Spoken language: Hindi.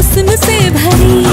हुस्न से भरी।